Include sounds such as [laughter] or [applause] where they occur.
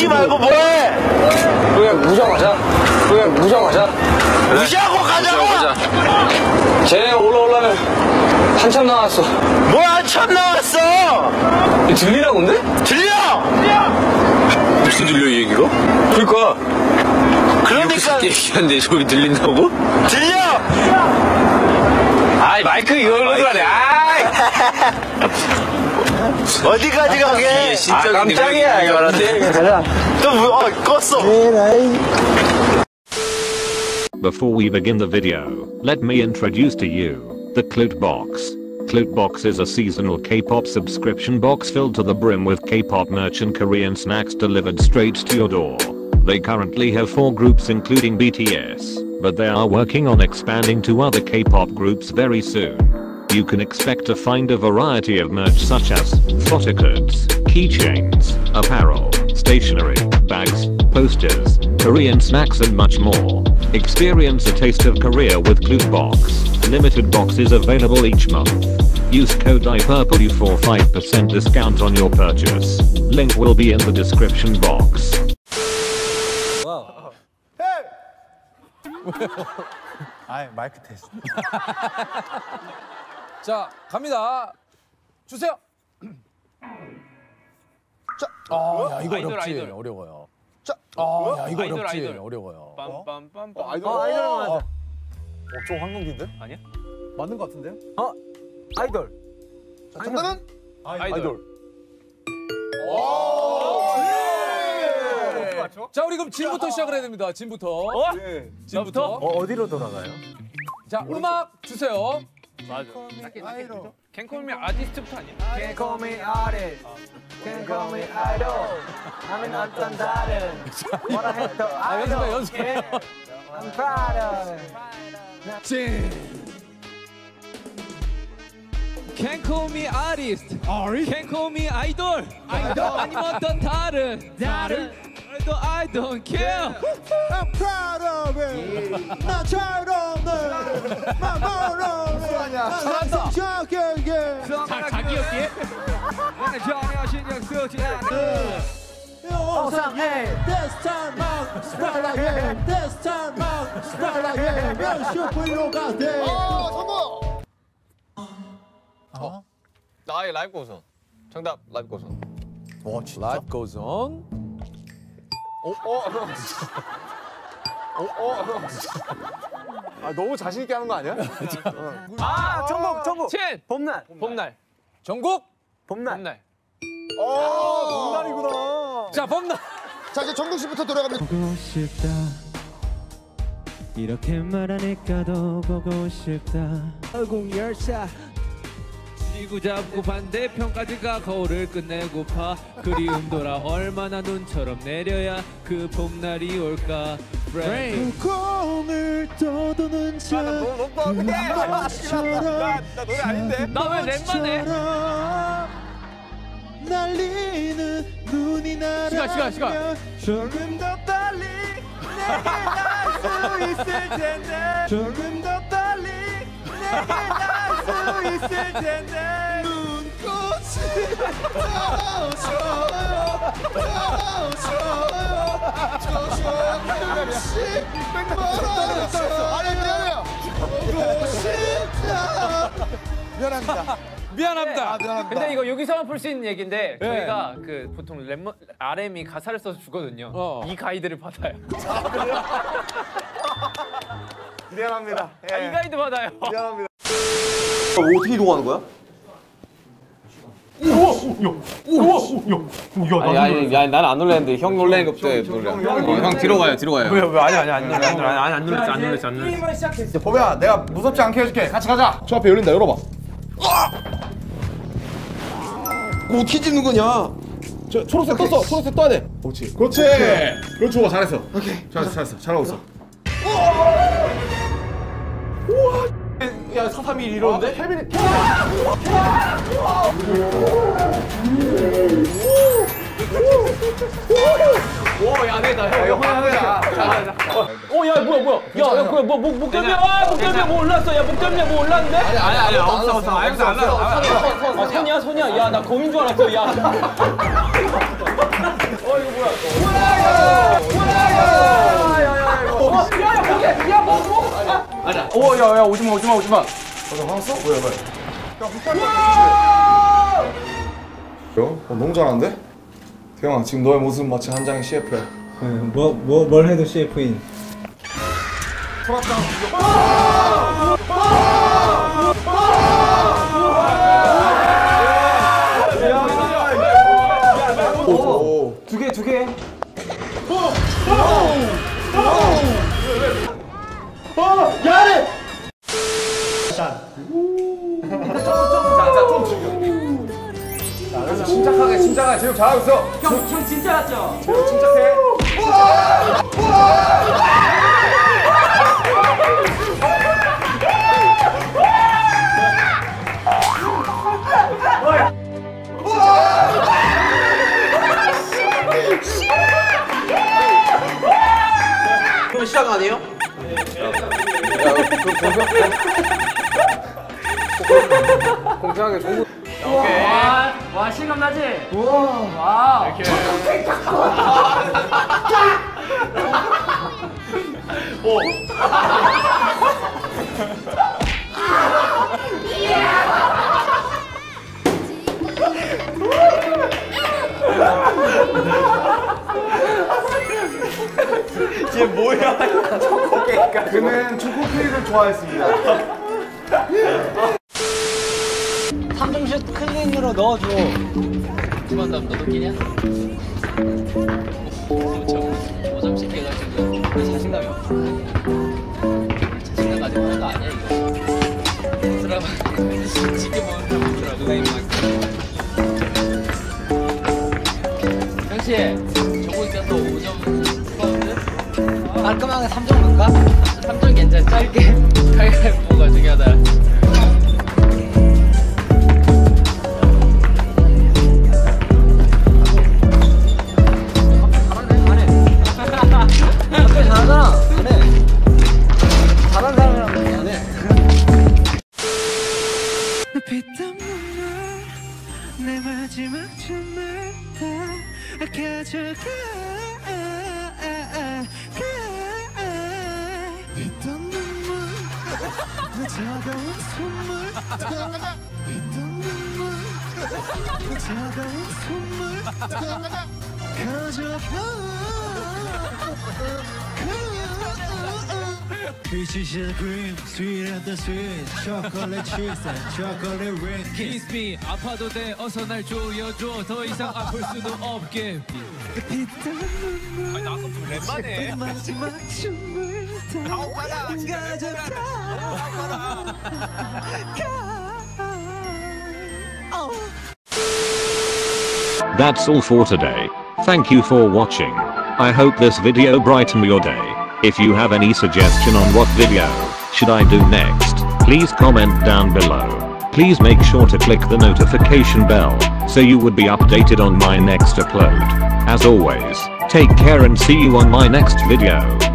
찍지 말고 뭐해? 그냥 무장하자. 그냥 무장하자. 무시하고 가자고. 쟤네 올라오려면 한참 나왔어. 뭐야 한참 나왔어. 들리나 본데? 들려. 무슨 들려 이 얘기가? 그러니까. 그러니까 얘기하는데 저기 들린다고? 들려. 아이 마이크 이걸로 들어가네. 아이. [laughs] 어디까지 가게? 이게 신적인 아, 깜짝이야, 이거 알았지? 가자. 또 뭐, 어, 껐어. Before we begin the video, let me introduce to you the Clute Box. Clute Box is a seasonal K-pop subscription box filled to the brim with K-pop merch and Korean snacks delivered straight to your door. They currently have four groups including BTS, but they are working on expanding to other K-pop groups very soon. You can expect to find a variety of merch such as photo cards, keychains, apparel, stationery, bags, posters, Korean snacks and much more. Experience a taste of Korea with Clute Box. Limited boxes available each month. Use code IPURPLE for 5% discount on your purchase. Link will be in the description box. [laughs] [laughs] 아 마이크 테스트. [laughs] 자, 갑니다. 주세요. 자, 아, 야, 이거 아이돌, 어렵지. 아이돌. 어려워요. 자, 아, 야, 이거 아이돌, 어렵지. 아이돌. 어려워요. 빰빰빰빰. 아이돌. 어, 아이돌 맞아. 어, 저 황금기인데? 아니야? 맞는 것 같은데요? 아이돌. 자, 정답은 아이돌. 자, 우리 그럼 진부터 시작을 해야 됩니다. 진부터. 예. 진부터. 어디로 돌아가요? 자, 음악 주세요. 맞아. 아이돌. 캔콜미 아티스트부터 아니야? Can't call me artist, can't call me idol. 나는 어떤 다른 뭐라 해도 아, 연습해, 연습해. I'm proud of. 진. Can't call me artist. Can't call me idol. 아니면 어떤 다른. 다른. 또 I don't care. I'm proud of it. 나 잘 없는 마음으로 아니야. 잘한다. 저격에 자, 자기였기에? 나는 전혀 신경 쓰지 않는 영상에 This time out, strike again. This time out, strike again. 몇십 분로가 돼. 나의 라이브 고선. 정답 라이브 고선. 와 진짜? 어 어 어, 어? 어? 어? 어? 아, 너무 자신 있게 하는 거 아니야? 아, 정국, 정국. 칠. 봄날. 봄날. 정국. 봄날. 봄날. 어, 봄날이구나. 자, 봄날. 자, 이제 정국 씨부터 돌아갑니다. 보고 싶다. 이렇게 말하니까 더 보고 싶다. 2014. 쥐고 잡고 반대편까지 가 거울을 끝내고 파. 그리움 돌아 얼마나 눈처럼 내려야 그 봄날이 올까? 브레인 떠도는 자 날리는 눈이 날아 시간 시간 시간. 조금 더 빨리 내게 날수 있을 텐데. 조금 더 빨리 날수 있을 텐데 눈꽃이 타오셔요 타오셔요 조금씩 멀어져 아니 미안해요 보고 싶다 미안합니다 미안합니다. 미안합니다 근데 이거 여기서만 풀 수 있는 얘기인데 네. 저희가 그 보통 랩 RM이 가사를 써서 주거든요. 어. 이 가이드를 받아요. [laughs] 미안합니다. 아, 이 가이드 받아요. 미안합니다. 어떻게 이동하는 거야? 아니 아니 아니 나는 안 놀랐는데 형 놀라는 것부터 놀래. 어, 형 뒤로 가요 뒤로 가요. 왜 아니 아니 안 놀랐어 안 놀랐어 안 놀랐어 안 놀랐어 안 놀랐어. 보배야 내가 무섭지 않게 해줄게. 같이 가자. 저 앞에 열린다 열어봐. 뭐 어떻게 찍는 거냐? 저 초록색 떴어 초록색 떠야 돼. 그렇지. 그렇지. 그렇지 좋아 잘했어. 오케이. 잘했어 잘했어. 잘하고 있어 야 431 이러는데? 케빈이 오야 되다 형. 하나. 어야 뭐야 뭐야. 야야 뭐야 뭐 목- 목덜미 아. 목덜미 뭐 올랐어? 야 목덜미 뭐 올랐는데? 아니 아니 없어 없어. 알겠어 안아 손이야 손이야? 야나 검인 줄 알았어 야. [laughs] 오, 야, 야, 오지 마, 오지 마, 오지 마. 어, 너무 잘하는데? 태영아 지금 너의 모습 마치 한 장의 CF야 뭐, 뭐, 뭘 해도 CF인. 두 침착하게, 침착하게. 지금 잘하고 있어. 형, 형 진짜 같죠? 침착해. 그럼 시작 아니에요? 공 평하게 종구. 와, 와 실감 나지? 우와, 와. 그는 초코 케이크를 좋아했습니다 3점슛 클린으로 넣어줘. 두번 다음 너도 끼냐? 5점씩 해가지고 자신감이 없어 자신감 가지고 하는 거 아니야 이거 드라마 쉽게 보는 사람 없더라 누가 임만 형씨 저거 있어서 5점 풀었는데 깔끔하게 3점 넣을까? 피땀 눈물 내 마지막 춤을 다 가져가 피땀 눈물 내 차가운 손물. 다 피땀 눈물 내 차가운 손물. 다 가져가 Peach is the cream, sweet and the sweet, chocolate cheese and chocolate ring. Kiss me 아파도 돼 어서 날 조여줘 더 이상 아플 수도 없게 아니 나도 오랜만에 마지막 춤을 다 가져가. That's all for today. Thank you for watching. I hope this video brightened your day. If you have any suggestion on what video should I do next, please comment down below. Please make sure to click the notification bell so you would be updated on my next upload. As always, take care and see you on my next video.